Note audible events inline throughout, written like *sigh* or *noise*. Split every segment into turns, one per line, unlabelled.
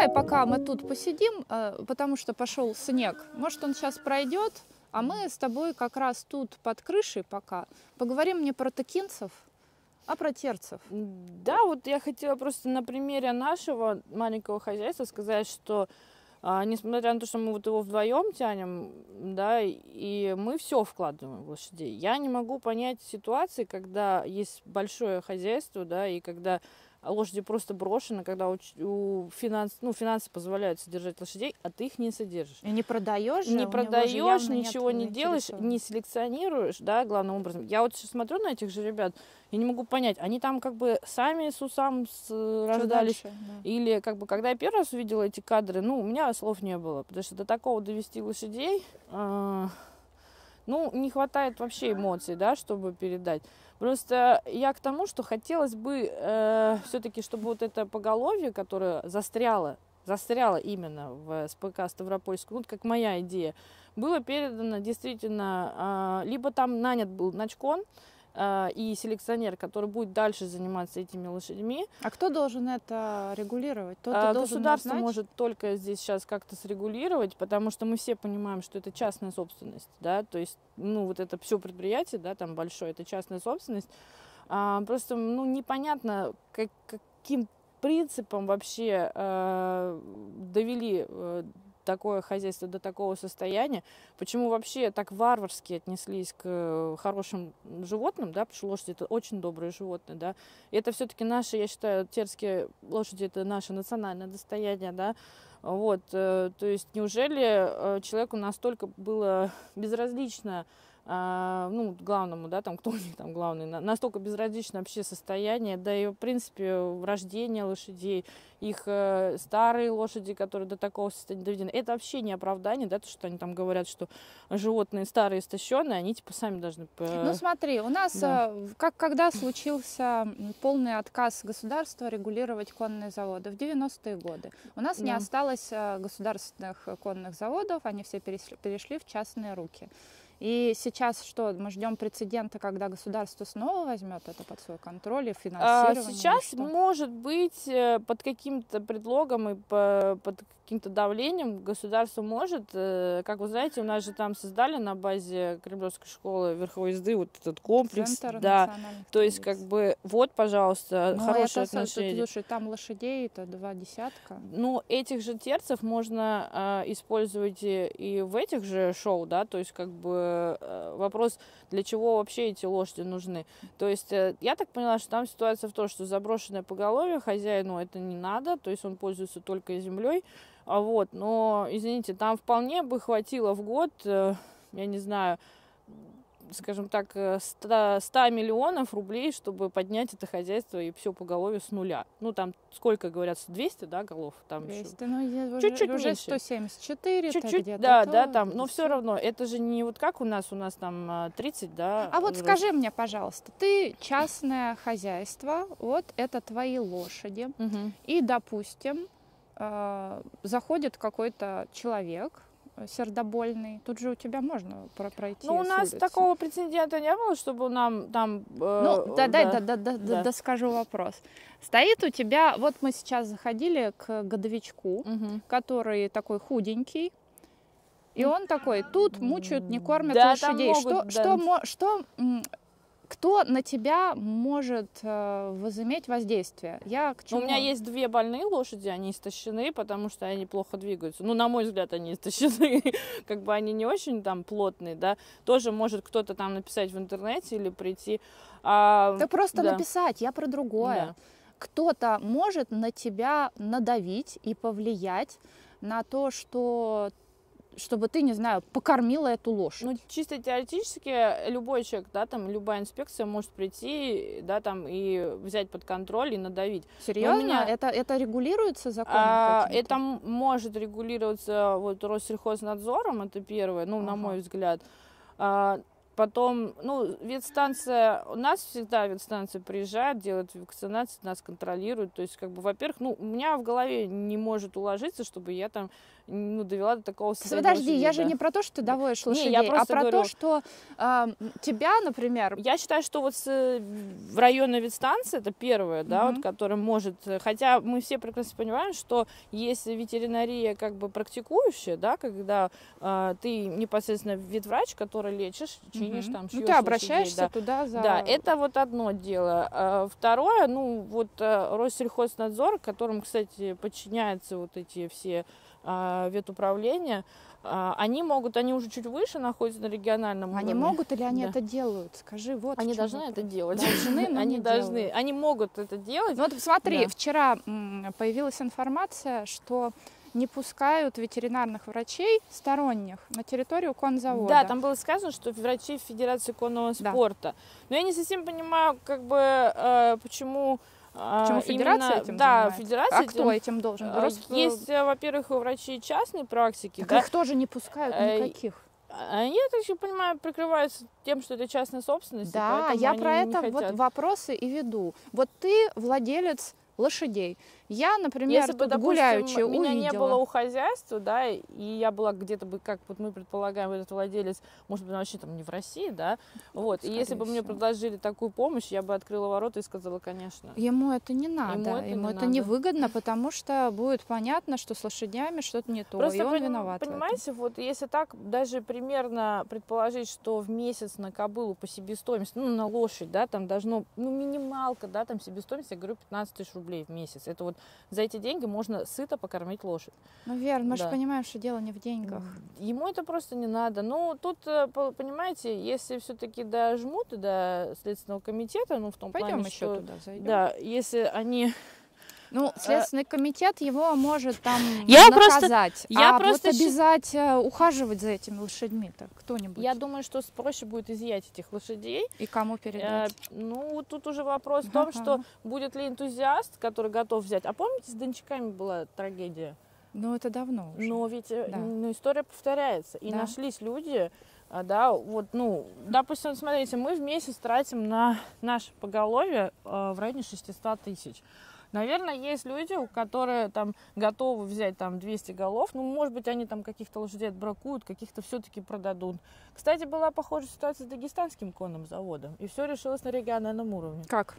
давай, пока мы тут посидим, э, потому что пошел снег. Может, он сейчас пройдет, а мы с тобой как раз тут под крышей пока поговорим не про токинцев, а про терцев.
Да, вот я хотела просто на примере нашего маленького хозяйства сказать, что а, несмотря на то, что мы вот его вдвоем тянем, да, и мы все вкладываем в лошадей. Я не могу понять ситуации, когда есть большое хозяйство, да, и когда лошади просто брошены, когда у, у финанс, ну, финансы позволяют содержать лошадей, а ты их не содержишь.
И не продаешь
Не продаешь, ничего не делаешь, не селекционируешь, да, главным образом. Я вот сейчас смотрю на этих же ребят, и не могу понять, они там как бы сами с усам с, рождались, дальше, да. или как бы, когда я первый раз увидела эти кадры, ну, у меня слов не было, потому что до такого довести лошадей, э, ну, не хватает вообще эмоций, да, чтобы передать. Просто я к тому, что хотелось бы э, все-таки, чтобы вот это поголовье, которое застряло, застряло именно в СПК Ставропольск, вот как моя идея, было передано действительно, э, либо там нанят был начкон, и селекционер, который будет дальше заниматься этими лошадьми.
А кто должен это регулировать?
Кто-то Государство должен может только здесь сейчас как-то срегулировать, потому что мы все понимаем, что это частная собственность, да, то есть, ну, вот это все предприятие, да, там большое, это частная собственность. А, просто, ну, непонятно, как, каким принципом вообще э, довели э, такое хозяйство до такого состояния, почему вообще так варварски отнеслись к э, хорошим животным, да, потому что лошади это очень добрые животные, да, и это все-таки наши, я считаю, терские лошади это наше национальное достояние, да, вот, э, то есть неужели э, человеку настолько было *laughs* безразлично ну, главному, да, там, кто у них там главный, настолько безразлично вообще состояние, да и, в принципе, рождение лошадей, их э, старые лошади, которые до такого состояния доведены, это вообще не оправдание, да, то, что они там говорят, что животные старые, истощенные, они, типа, сами должны...
Ну, смотри, у нас, да. э, как, когда случился полный отказ государства регулировать конные заводы? В 90-е годы. У нас да. не осталось э, государственных конных заводов, они все перешли, перешли в частные руки. И сейчас что, мы ждем прецедента, когда государство снова возьмет это под свой контроль и финансирование?
А, сейчас, может быть, э, под каким-то предлогом и по, под каким-то давлением государство может, э, как вы знаете, у нас же там создали на базе Кремлевской школы верховой езды вот этот комплекс.
Центр
да, то есть как бы вот, пожалуйста,
ну,
хорошее
это,
отношение.
Слушай, там лошадей это два десятка.
Ну, этих же терцев можно э, использовать и, и в этих же шоу, да, то есть как бы э, вопрос, для чего вообще эти лошади нужны. То есть э, я так поняла, что там ситуация в том, что заброшенное поголовье хозяину это не надо, то есть он пользуется только землей, а вот, но, извините, там вполне бы хватило в год, э, я не знаю, скажем так, 100, э, 100 миллионов рублей, чтобы поднять это хозяйство и все поголовье с нуля. Ну, там сколько, говорят, 200, да, голов? Там
200, еще. ну, чуть-чуть уже меньше. 174
Чуть-чуть, да, то, да, там, но все равно, это же не вот как у нас, у нас там 30, э, да.
А вот скажи мне, пожалуйста, ты частное хозяйство, вот это твои лошади,
угу.
и, допустим, заходит какой-то человек э, сердобольный, тут же у тебя можно пройти.
Ну, у нас такого прецедента не было, чтобы нам там...
Э, ну, да, да, да, да, да, да. да, скажу вопрос. Стоит у тебя, вот мы сейчас заходили к годовичку,
угу.
который такой худенький, и он такой, тут мучают, не кормят да, лошадей. Могут, что, да. что, что, кто на тебя может э, возыметь воздействие? Я к чему?
У меня есть две больные лошади, они истощены, потому что они плохо двигаются. Ну, на мой взгляд, они истощены, *laughs* как бы они не очень там плотные, да. Тоже может кто-то там написать в интернете или прийти.
А, да просто да. написать, я про другое. Да. Кто-то может на тебя надавить и повлиять на то, что чтобы ты, не знаю, покормила эту лошадь.
Ну, чисто теоретически любой человек, да, там, любая инспекция может прийти, да, там, и взять под контроль и надавить.
Серьезно? меня... Это, это регулируется законом? А,
это может регулироваться вот Россельхознадзором, это первое, ну, ага. на мой взгляд. А, потом, ну, ветстанция, у нас всегда ветстанция приезжает, делает вакцинацию, нас контролирует. То есть, как бы, во-первых, ну, у меня в голове не может уложиться, чтобы я там ну, довела до такого
состояния. Подожди, я да. же не про то, что ты доводишь лошадей, не, я а про говорю, то, что э, тебя, например...
Я считаю, что вот с, в районной ветстанции, это первое, да, угу. вот, которая может... Хотя мы все прекрасно понимаем, что если ветеринария как бы практикующая, да, когда э, ты непосредственно ветврач, который лечишь, чинишь угу. там,
Ну, ты обращаешься лошадей, да. туда
за... Да, это вот одно дело. А, второе, ну, вот э, Россельхознадзор, которому, кстати, подчиняются вот эти все а, ветуправления, а, они могут, они уже чуть выше находятся на региональном
они
уровне.
Они могут или они да. это делают? Скажи, вот.
Они должны вопрос. это делать.
Должны, но *laughs*
они должны,
делают.
они могут это делать.
Ну вот смотри, да. вчера появилась информация, что не пускают ветеринарных врачей сторонних на территорию конзавода.
Да, там было сказано, что врачи Федерации конного спорта. Да. Но я не совсем понимаю, как бы, э, почему
а, Почему федерация Именно, этим
Да,
занимается?
федерация
а этим, кто этим должен?
А, Просто... Есть, э, во-первых, врачи частной практики.
Так
да?
их тоже не пускают э, никаких.
Они, я так понимаю, прикрываются тем, что это частная собственность.
Да, я про это вот вопросы и веду. Вот ты владелец лошадей. Я, например, Если бы, допустим, гуляючи
меня
увидела.
не было у хозяйства, да, и я была где-то бы, как вот мы предполагаем, этот владелец, может быть, вообще там не в России, да, вот, Скорее и если бы мне предложили такую помощь, я бы открыла ворота и сказала, конечно.
Ему это не надо, ему это, ему не это невыгодно, потому что будет понятно, что с лошадями что-то не то,
Просто
и он
поним,
виноват
Понимаете, вот если так даже примерно предположить, что в месяц на кобылу по себестоимости, ну, на лошадь, да, там должно, ну, минималка, да, там себестоимость, я говорю, 15 тысяч рублей в месяц. Это вот за эти деньги можно сыто покормить лошадь.
Ну, верно, мы да. же понимаем, что дело не в деньгах.
Ему это просто не надо. Ну, тут, э, понимаете, если все-таки дожмут до Следственного комитета, ну, в том
Пойдем
плане,
еще
что...
туда зайдем.
Да, если они
ну, э, Следственный комитет его может там
я
наказать,
просто, я
а
просто
вот обязать э, ухаживать за этими лошадьми-то кто-нибудь.
Я думаю, что проще будет изъять этих лошадей.
И кому передать?
Э, ну, тут уже вопрос в том, ага. что будет ли энтузиаст, который готов взять. А помните, с дончаками была трагедия?
Ну, это давно уже.
Но ведь э, да. ну, история повторяется. И да. нашлись люди, да, вот, ну, допустим, смотрите, мы в месяц тратим на наше поголовье в районе 600 тысяч. Наверное, есть люди, которые там готовы взять там 200 голов. Ну, может быть, они там каких-то лошадей отбракуют, каких-то все-таки продадут. Кстати, была похожая ситуация с дагестанским конным заводом. И все решилось на региональном уровне.
Как?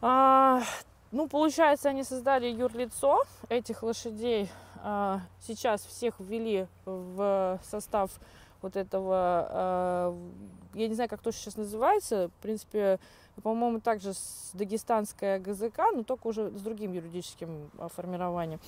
А, ну, получается, они создали юрлицо этих лошадей. А, сейчас всех ввели в состав вот этого, а, я не знаю, как то сейчас называется, в принципе, по-моему, также с дагестанская ГЗК, но только уже с другим юридическим а, формированием.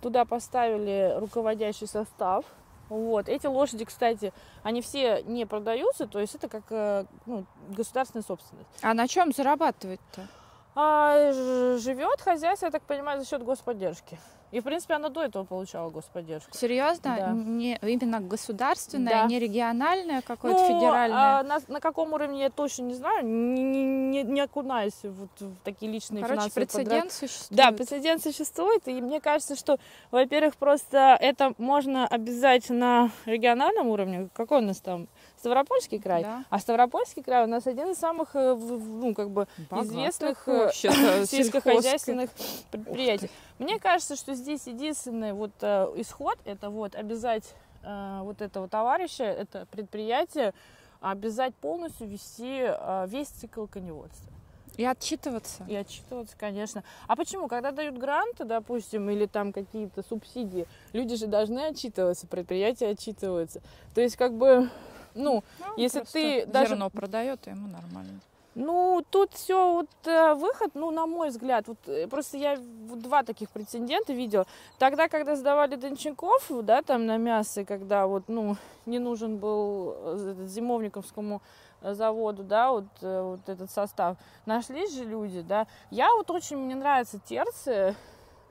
Туда поставили руководящий состав. Вот. Эти лошади, кстати, они все не продаются, то есть это как э, ну, государственная собственность.
А на чем зарабатывать-то?
А, живет хозяйство, я так понимаю, за счет господдержки. И, в принципе, она до этого получала господдержку.
Серьезно?
Да.
Не, именно государственная, да. не региональная, какое-то ну, федеральное?
А на, на каком уровне я точно не знаю, не, не, не окунаюсь вот в такие личные
Короче,
финансовые
прецедент подряд... существует.
Да, прецедент существует, и мне кажется, что, во-первых, просто это можно обязать на региональном уровне. Какой у нас там? Ставропольский край. Да. А Ставропольский край у нас один из самых, э, ну, как бы, Богатых известных э, *laughs* сельскохозяйственных предприятий. Мне кажется, что здесь единственный вот э, исход это вот обязать вот этого товарища, это предприятие, обязать полностью вести весь цикл коневодства.
И отчитываться.
И отчитываться, конечно. А почему? Когда дают гранты, допустим, или там какие-то субсидии, люди же должны отчитываться, предприятия отчитываются. То есть, как бы, ну, ну если ты
даже... Зерно продает, ему нормально.
Ну, тут все вот э, выход, ну, на мой взгляд, вот э, просто я два таких прецедента видела. Тогда, когда сдавали Дончаков, да, там на мясо, когда вот, ну, не нужен был э, зимовниковскому заводу, да, вот, вот этот состав, нашлись же люди, да. Я вот очень, мне нравится терцы,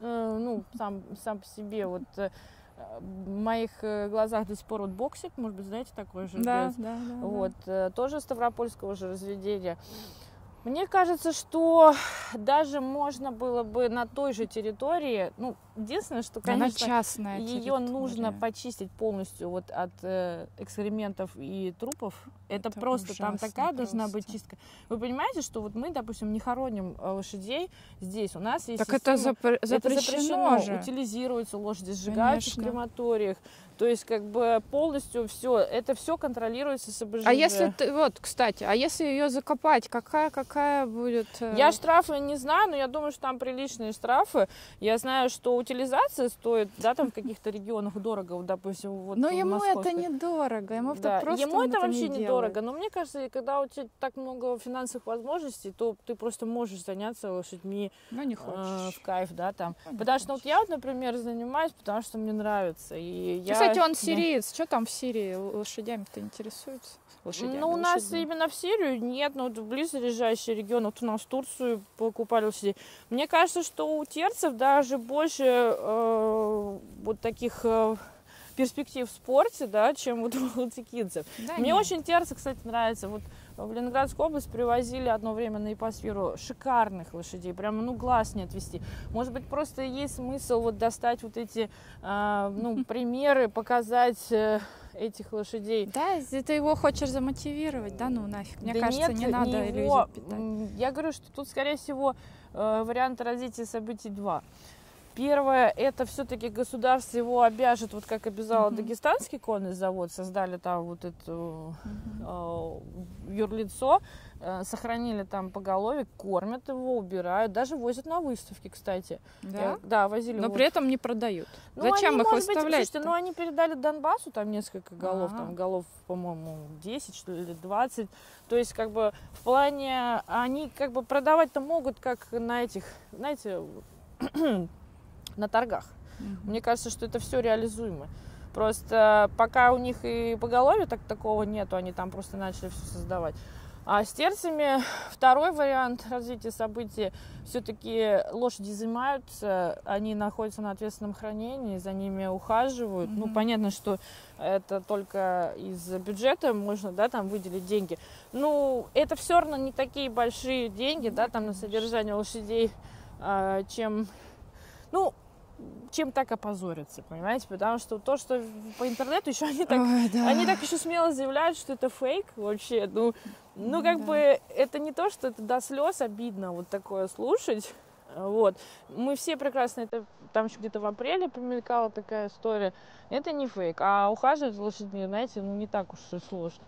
э, ну, сам, сам по себе, вот, в моих э, глазах до сих пор вот боксик, может быть, знаете, такой же.
Да, да,
да. Вот, да. Э, тоже ставропольского же разведения. Мне кажется, что даже можно было бы на той же территории, ну, единственное, что,
Она
конечно,
частная
ее нужно
территория.
почистить полностью вот от э, экскрементов и трупов. Это,
Это
просто там такая должна быть
просто.
чистка. Вы понимаете, что вот мы, допустим, не хороним э, лошадей здесь. У нас есть
Так это
система-
запр-
это
запрещено, же.
утилизируются лошади, сжигаются в
Конечно.
крематориях. То есть как бы полностью все, это все контролируется с.
А если ты, вот, кстати, а если ее закопать, какая, какая будет... э,
Я штрафы не знаю, но я думаю, что там приличные штрафы. Я знаю, что утилизация стоит, да, там в каких-то регионах дорого, вот, допустим, вот
Но ему это недорого, ему
Да,
просто
ему это вообще
не
недорого. Но мне кажется, когда у тебя так много финансовых возможностей, то ты просто можешь заняться лошадьми
Ну, не
э, в кайф, да, там.
Ну, не
Потому что вот
хочешь.
я вот, например, занимаюсь, потому что мне нравится. И я,
Кстати, он
да.
сириец. Что там в Сирии? Лошадями-то интересуется? Лошадями,
Ну, у нас
лошадьми.
именно в Сирию нет, но вот в близлежащий регион, вот у нас в Турцию покупали лошадей. Мне кажется, что у терцев даже больше э, вот таких э, перспектив в спорте, да, чем вот *laughs* у латикинцев.
Да
Мне
нет.
очень терцы, кстати, нравится. Вот в Ленинградскую область привозили одно время на ипосферу шикарных лошадей, прямо, ну, глаз не отвести. Может быть, просто есть смысл вот достать вот эти, а, ну, *laughs* примеры, показать э, этих лошадей.
Да, если ты его хочешь замотивировать, да, ну нафиг. Мне
Да
кажется,
нет,
не надо
его.
иллюзий питать.
Я говорю, что тут, скорее всего, э, вариант развития событий два. Первое, это все-таки государство его обяжет, вот как обязало
Мгм.
Дагестанский конный завод, создали там вот это
Мгм.
э, юрлицо, э, сохранили там поголовье, кормят его, убирают, даже возят на выставки, кстати.
Да?
Я- да, возили.
Но
вот.
при этом не продают.
Ну,
Зачем
они,
их
быть,
выставлять?
слушайте, ну они передали Донбассу там несколько голов,
Ага.
там голов, по-моему, 10 что ли, или 20. То есть, как бы, в плане, они как бы продавать-то могут, как на этих, знаете, на торгах. Мне кажется, что это все реализуемо. Просто пока у них и поголовья так такого нету, они там просто начали все создавать. А с терцами *laughs* второй вариант развития событий. Все-таки лошади изымаются, они находятся на ответственном хранении, за ними ухаживают. Ну,
Мгм.
понятно, что это только из бюджета можно, да, там выделить деньги. Ну, это все равно не такие большие деньги, да, там на содержание лошадей, а, чем, ну, чем так опозориться, понимаете? Потому что то, что по интернету еще они так
Ой, да.
они так еще смело заявляют, что это фейк вообще. Ну, ну как
Да.
бы это не то, что это до слез обидно вот такое слушать. Вот. Мы все прекрасно это там еще где-то в апреле примелькала такая история. Это не фейк. А ухаживать за лошадьми, знаете, ну не так уж и сложно.